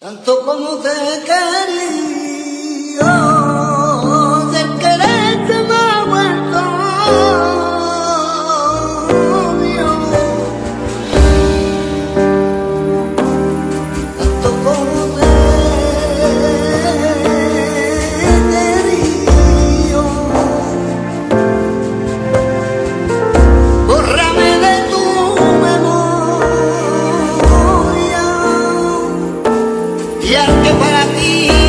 tanto como te quería. brillar que para ti.